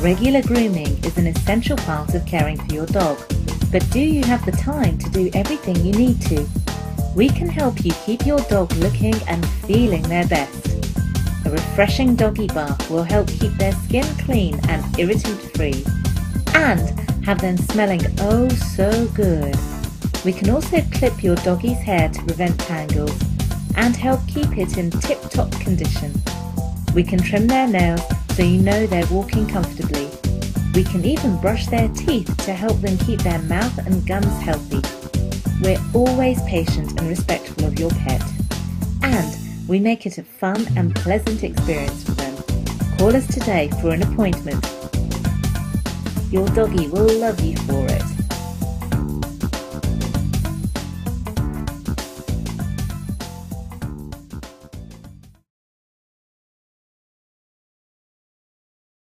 Regular grooming is an essential part of caring for your dog, but do you have the time to do everything you need to? We can help you keep your dog looking and feeling their best. A refreshing doggy bath will help keep their skin clean and irritant free and have them smelling oh so good. We can also clip your doggy's hair to prevent tangles and help keep it in tip-top condition. We can trim their nails so you know they're walking comfortably. We can even brush their teeth to help them keep their mouth and gums healthy. We're always patient and respectful of your pet. And we make it a fun and pleasant experience for them. Call us today for an appointment. Your doggy will love you for it.